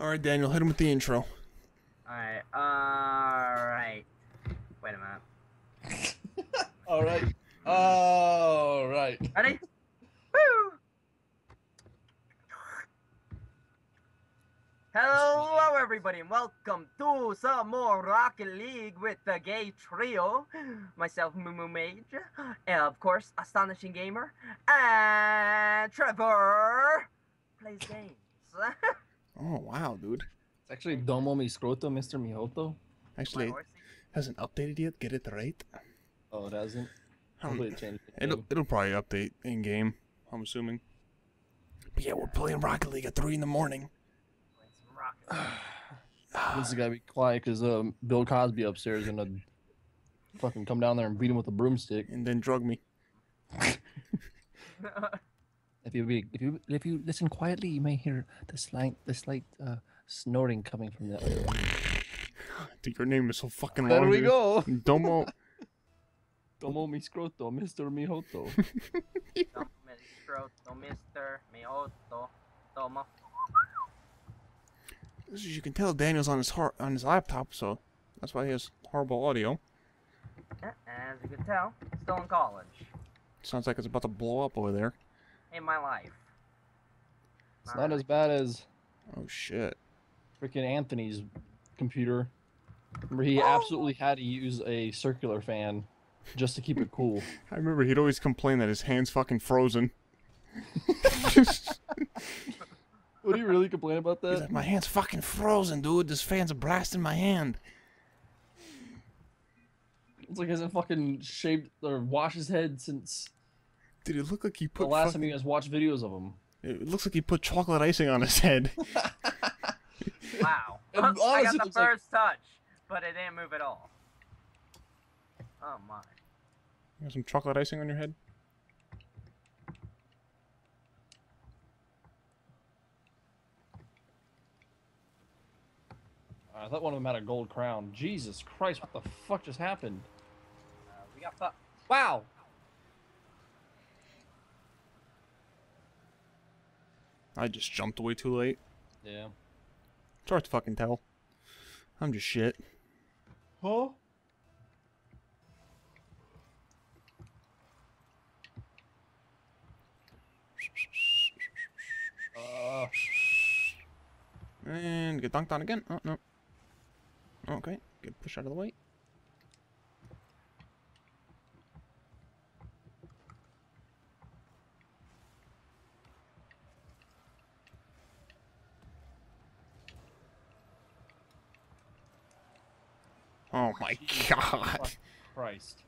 All right, Daniel, hit him with the intro. Alright, alright. Wait a minute. All right. All right. Ready? Woo! Hello, everybody, and welcome to some more Rocket League with the Gay Trio. Myself, Moo Mage, and of course, Astonishing Gamer, and Trevor plays games. Oh wow, dude. It's actually Domo mi scroto, Mr. Mihoto. Actually, it hasn't updated yet. Get it right. Oh, it hasn't. Um, Hopefully it changed. the it'll name. it'll probably update in game. I'm assuming. But yeah, we're playing Rocket League at three in the morning. This is gotta be quiet because um, Bill Cosby upstairs gonna fucking come down there and beat him with a broomstick. And then drug me. If you be, if you if you listen quietly, you may hear the slight the slight uh, snorting coming from the. Other room. Dude, your name is so fucking There long. we dude. go. Domo. Domo mi scroto, Mr. Mihoto. No, Mr. No, Mr. Miyoto. Tomo. As you can tell, Daniel's on his heart on his laptop, so that's why he has horrible audio. As you can tell, still in college. Sounds like it's about to blow up over there. In my life. It's not as bad as Oh shit. freaking Anthony's computer. Remember, he oh! absolutely had to use a circular fan just to keep it cool. I remember he'd always complain that his hands fucking frozen. Would he really complain about He's that? like, my hand's fucking frozen, dude. This fan's blasting my hand. It's like he hasn't fucking shaved or washed his head since Dude, it look like he put? the last fucking- time you guys watched videos of him. It looks like he put chocolate icing on his head. Wow. And I got the it's like- first touch, but it didn't move at all. Oh my. You got some chocolate icing on your head? I thought one of them had a gold crown. Jesus Christ, what the fuck just happened? Uh, we got fu- Wow! I just jumped away too late. Yeah. It's hard to fucking tell. I'm just shit. Huh? Uh, And get dunked on again. Oh, no. Okay. Get pushed out of the way. Oh my god. fuck Christ.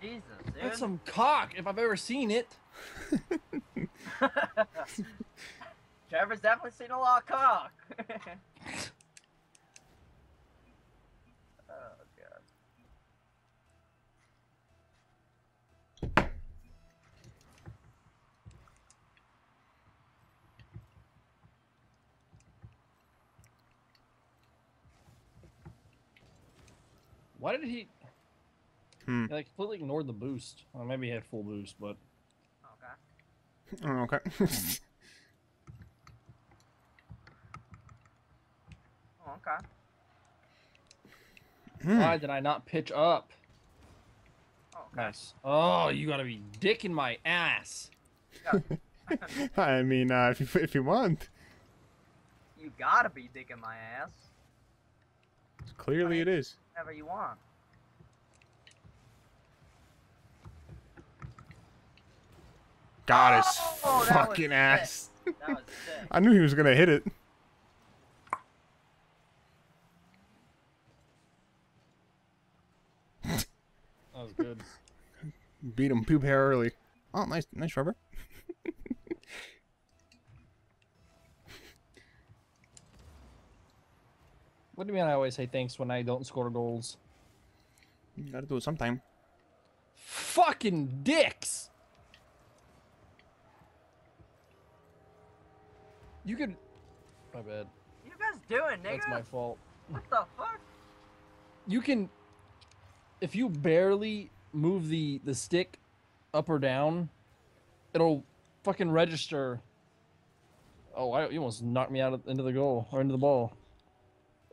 Jesus, dude. That's some cock if I've ever seen it. Trevor's definitely seen a lot of cock. Why did he? Hmm. He like completely ignored the boost. Well, maybe he had full boost, but Okay. Oh, okay. Oh, okay. Hmm. why did I not pitch up? Oh, okay. Nice. Oh, you gotta be dicking my ass. I mean, uh, if you, if you want. You gotta be dicking my ass. Clearly it is. Whatever you want. God, his Oh, fucking ass. That sick. I knew he was gonna hit it. That was good. Beat him poop hair early. Oh, nice, nice rubber. What do you mean? I always say thanks when I don't score goals. You gotta do it sometime. Fucking dicks. You could. My bad. You guys doing, nigga? That's my fault. What the fuck? You can, if you barely move the the stick up or down, it'll fucking register. Oh, I, you almost knocked me out of, into the goal or into the ball.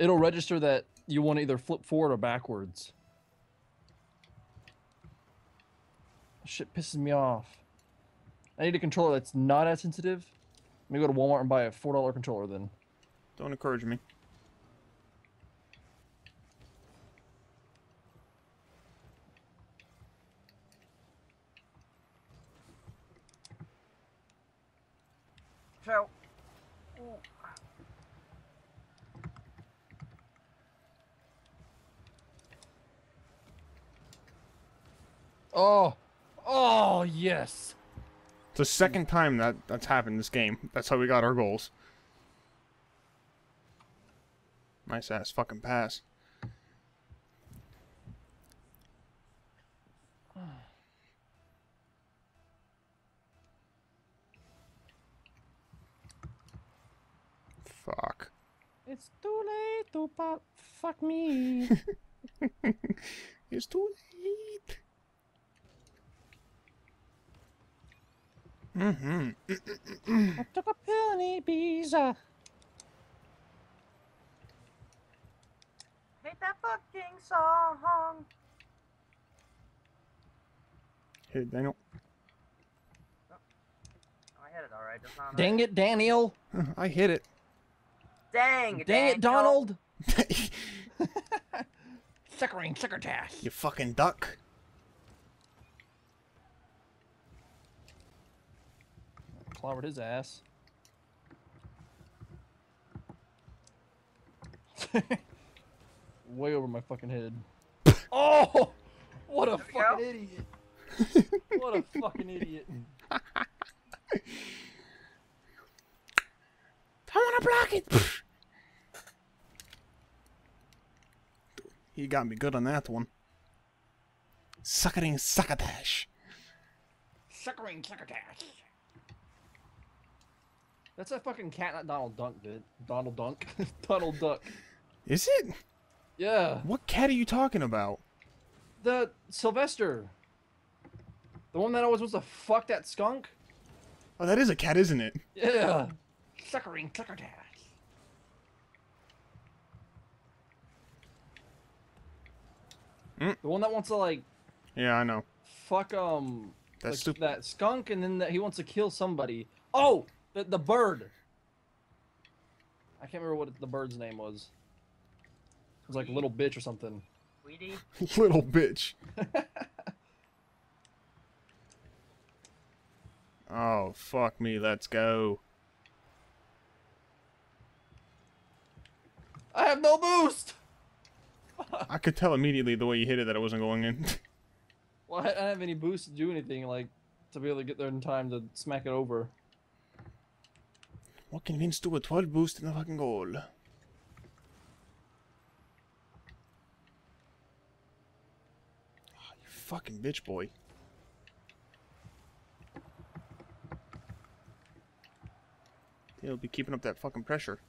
It'll register that you want to either flip forward or backwards. Shit pisses me off. I need a controller that's not as sensitive. Let me go to Walmart and buy a four dollar controller then. Don't encourage me. So, Oh, oh yes. It's the second time that that's happened this game. That's how we got our goals. Nice ass fucking pass. Fuck. It's too late to pop. Fuck me. It's too late. Mm-hmm. I took a pill in Ibiza. hate that fucking song. Hit Daniel. Oh, I hit it alright, just not. Dang it, Daniel. I hit it. Dang, Dang it, Donald. Suckering, sucker succotash. you fucking duck. Clobbered his ass. Way over my fucking head. oh! What a fucking idiot. what a fucking idiot. I wanna block it. he got me good on that one. Suckering succotash. Suckering, succotash. That's that fucking cat that Donald Dunk did. Donald Dunk? Donald Duck. Is it? Yeah. What cat are you talking about? The Sylvester. The one that always wants to fuck that skunk? Oh, that is a cat, isn't it? Yeah. Suckering, succotash. Mm. The one that wants to like Yeah, I know. fuck um That's like, stupid. that skunk and then that he wants to kill somebody. Oh, the the bird. I can't remember what the bird's name was. It was like little bitch or something. Sweetie. Little bitch. oh, fuck me. Let's go. I have no boost. I could tell immediately the way you hit it that it wasn't going in. Well, I don't have any boost to do anything like to be able to get there in time to smack it over. What can Vince do with 12 boost in a fucking goal? Ah, you fucking bitch boy. He'll be keeping up that fucking pressure.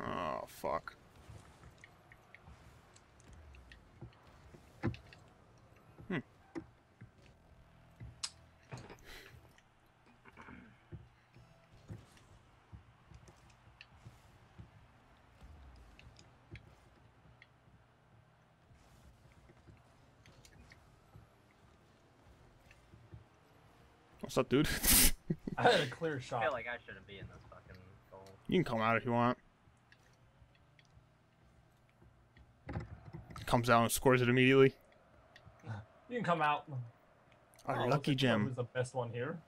Oh, fuck. Hmm. What's up, dude? I had a clear shot. I feel like I shouldn't be in this fucking goal. you can come out if you want. Comes out and scores it immediately. You can come out. Our Oh, lucky let's gem. Who's the best one here?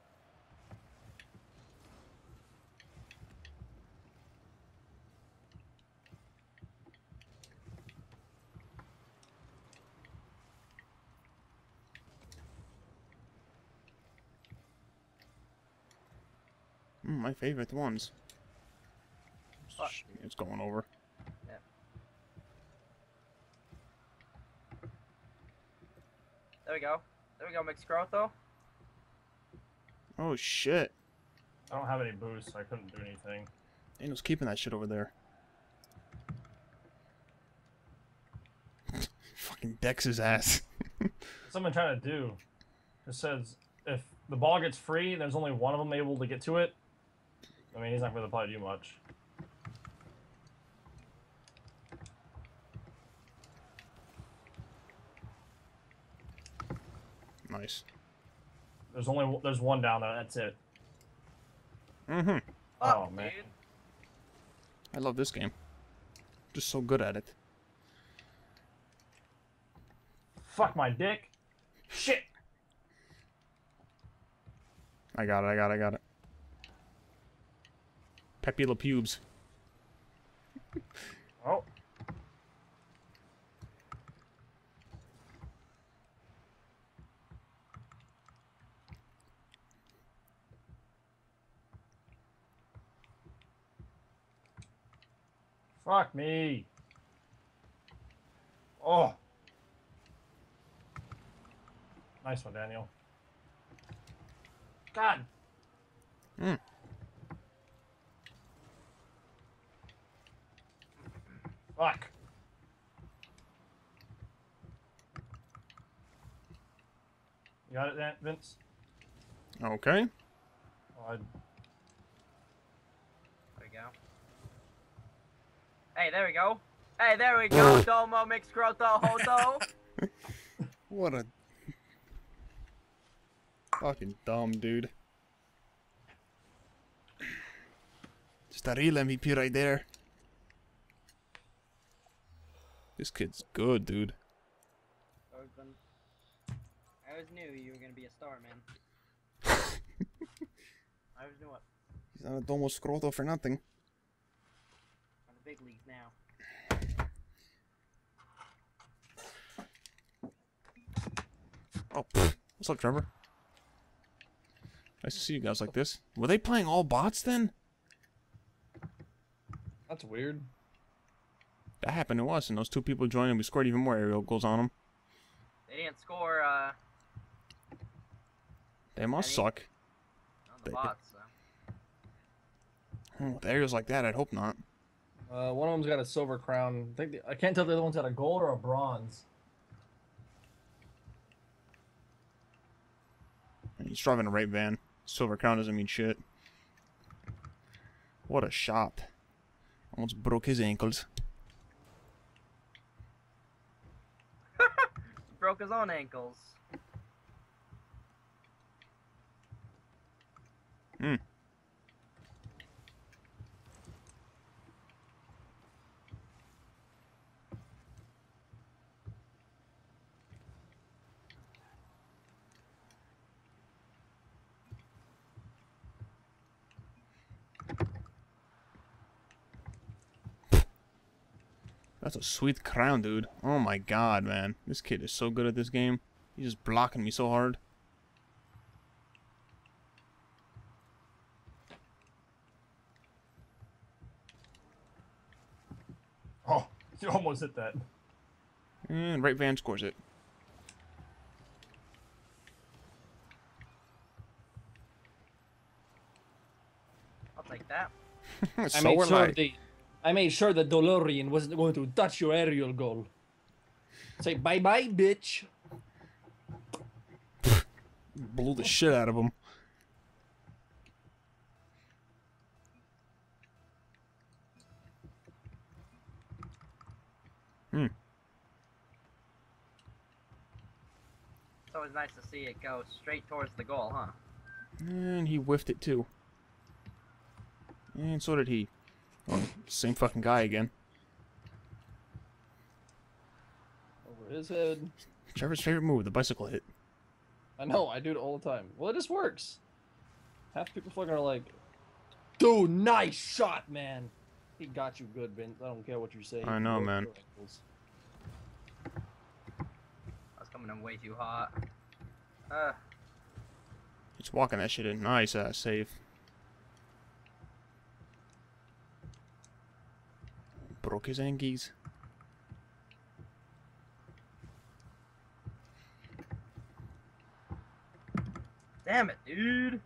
Mm, my favorite ones. Fuck. It's going over. There we go. There we go, Mixgrotho. Oh shit. I don't have any boosts. I couldn't do anything. Daniel's keeping that shit over there. Fucking decks his ass. What's someone trying to do? It says if the ball gets free, there's only one of them able to get to it. I mean, he's not going to probably do much. nice. There's only there's one down there. That's it. Mm-hmm. Oh, Fuck, man. dude. I love this game. Just so good at it. Fuck my dick. Shit. I got it, I got it, I got it. Pepe Le Pubes. Oh. Fuck me. Oh. Nice one, Daniel. God. Hmm. Fuck. You got it, then, Vince? Okay. Oh, I- There we go. Hey, there we go. Hey, there we go. Domo Mixgrotho Hoto. What a fucking dumb dude. Just a real MVP right there. This kid's good, dude. Urban. I always knew you were gonna be a star, man. I always knew it. He's not a Domo Scroto for nothing. On the big leagues now. Oh, pfft. what's up, Trevor? Nice to see you guys like this. Were they playing all bots then? That's weird. That happened to us, and those two people joined, and we scored even more aerial goals on them. They didn't score uh, They must Any? suck. on the They- bots. So. Hmm, With aerials like that, I'd hope not. Uh, one of them's got a silver crown. I think the, I can't tell if the other one's got a gold or a bronze. And He's driving a right van. Silver crown doesn't mean shit. What a shot. Almost broke his ankles. Broke his own ankles. Hmm. That's a sweet crown, dude. Oh my god, man. This kid is so good at this game. He's just blocking me so hard. Oh, you almost hit that. And right van scores it. I'll take that. I so made will sure I. the I made sure that DeLorean wasn't going to touch your aerial goal. Say bye bye, bitch. Blew the shit out of him. Hmm. It's always nice to see it go straight towards the goal, huh? And he whiffed it too. And so did he. Same fucking guy again. Over his head. Trevor's favorite move, the bicycle hit. I know, I do it all the time. Well, it just works. Half the people fucking are like, dude, nice shot, man. He got you good, Vince. I don't care what you say. I know, man. your. I was coming in way too hot. Uh, He's walking that shit in. Nice ass save. Broke his angies. Damn it, dude.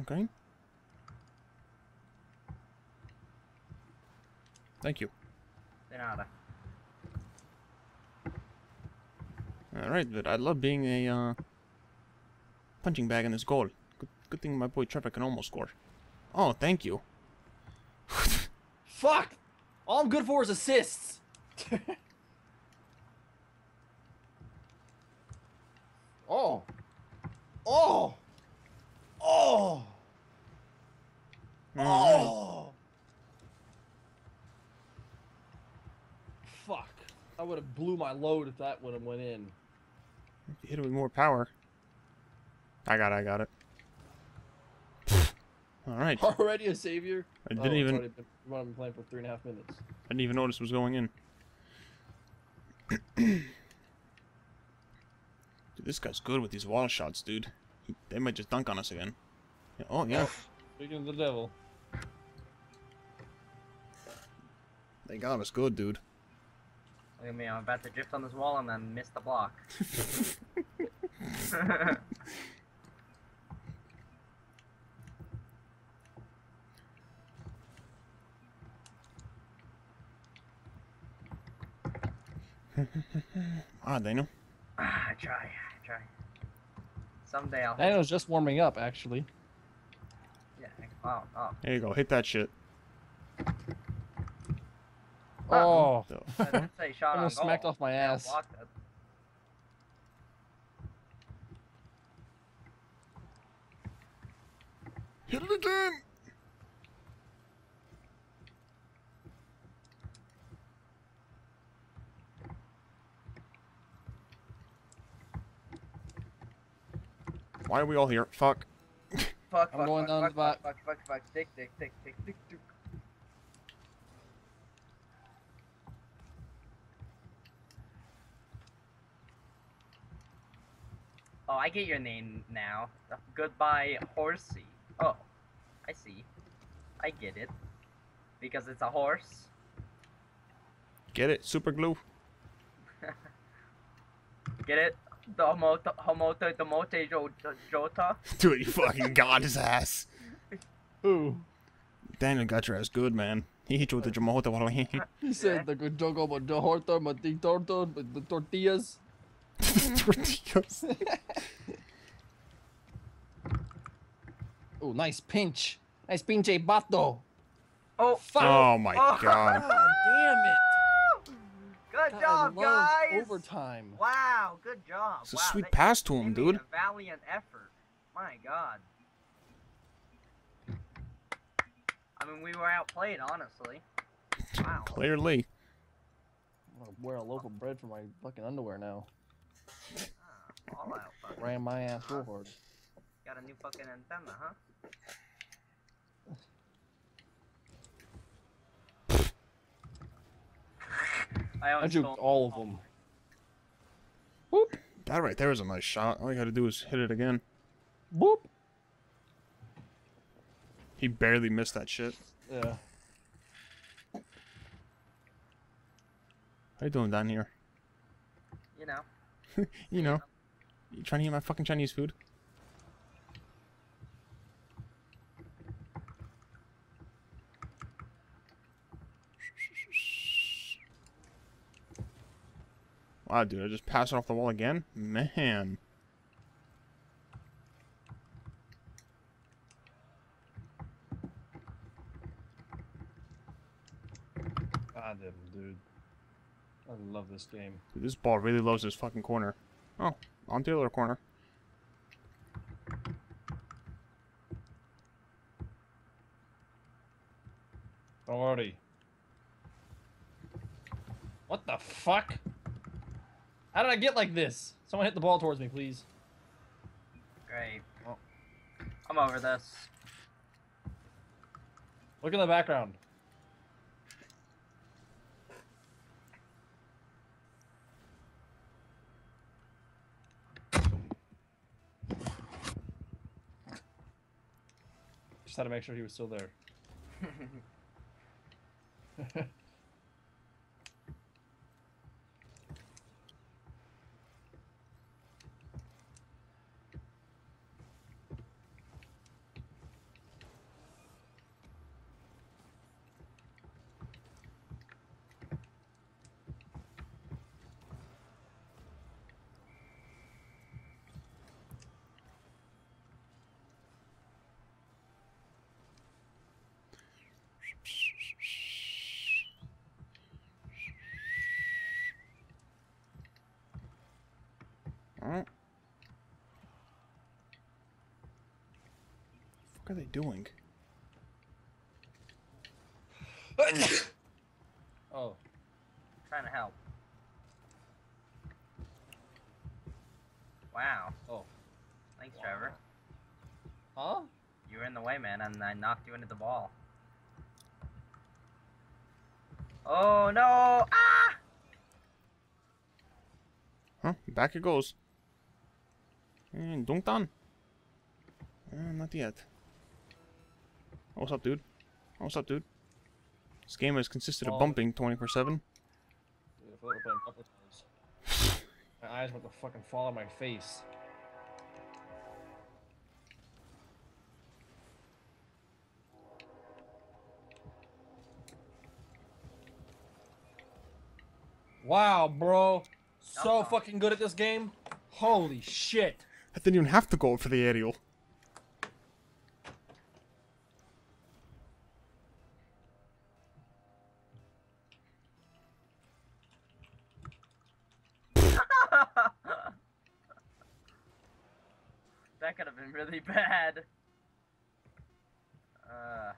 Okay. Thank you. De nada. Alright, but I love being a uh, punching bag in this goal. Good, good thing my boy Trevor can almost score. Oh, thank you. Fuck! All I'm good for is assists. oh. Oh. Oh. Alright. Oh. Fuck. I would have blew my load if that would have went in. Hit it with more power. I got it, I got it. Alright. Already a savior? I Oh, didn't it's even been- I've been playing for three and a half minutes. I didn't even notice it was going in. dude, this guy's good with these wall shots, dude. They might just dunk on us again. Oh, yeah. Speaking of the devil. They got us good, dude. Look at me, I'm about to drift on this wall and then miss the block. Ah, Daniel. Ah, I try, I try. Someday I'll. Daniel's just warming up, actually. Yeah. Oh, oh. There you go. Hit that shit. Oh. The I fuck? didn't say shot on Almost smacked off my ass. Hit it again! Why are we all here? Fuck. Fuck, I'm fuck, going fuck, down fuck, the back. fuck, fuck, fuck, fuck, dick, dick, dick, dick, dick, dick. Oh, I get your name now. Goodbye, horsey. Oh, I see. I get it. Because it's a horse. Get it? Super glue? Get it? The homoto, homoto, the mote jo, jo- jota. Dude, he fucking got his ass. Who? Daniel got your ass good, man. He hit you with the Jamota while he He said the good joke about the horta, but the torto, but the tortillas. tortillas. Oh, nice pinch. Nice pinche bato. Oh, Fuck. Oh my Oh. god. God damn it. Good God, job, guys! Overtime. Wow, good job. It's a wow, sweet they- pass to him, dude. A valiant effort. My God. I mean, we were outplayed, honestly. Wow. Clearly. I'm gonna wear a loaf of bread for my fucking underwear now. Ah, all out. Ran my ass real hard. Got a new fucking antenna, huh? I, I juked all of them. Whoop. That right there was a nice shot. All you gotta do is hit it again. Boop. He barely missed that shit. Yeah. How you doing down here? You know. You know. You trying to eat my fucking Chinese food? Wow, dude, I just passed it off the wall again? Man. God damn, dude. I love this game. Dude, this ball really loves this fucking corner. Oh, on the other corner. Don't worry. What the fuck? How did I get like this? Someone hit the ball towards me, please. Great. Oh. I'm over this. Look in the background. Just had to make sure he was still there. Alright. What the are they doing? oh. Trying to help. Wow. Oh. Thanks, wow. Trevor. Huh? You were in the way, man, and I knocked you into the ball. Oh, no! Ah! Huh? Back it goes. And dunked on. Uh, not yet. Oh, what's up, dude? Oh, what's up, dude? This game has consisted of Oh. bumping 24 7. Dude, if I would've put a couple times, My eyes went to fucking fall on my face. Wow, bro. So fucking good at this game. Holy shit. I didn't even have to go for the aerial. that could have been really bad. Uh,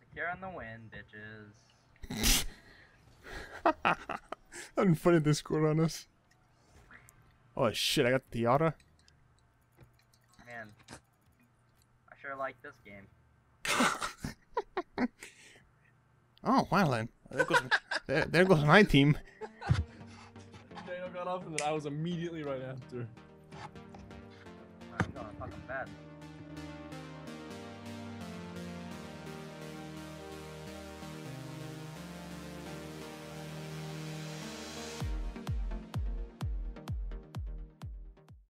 secure on the wind, bitches. I'm funny this score on us. Oh shit, I got the Tiara. Man, I sure like this game. Oh, Wildland. There goes, there, there goes my team. Daniel got off and then I was immediately right after. I'm going fucking fast.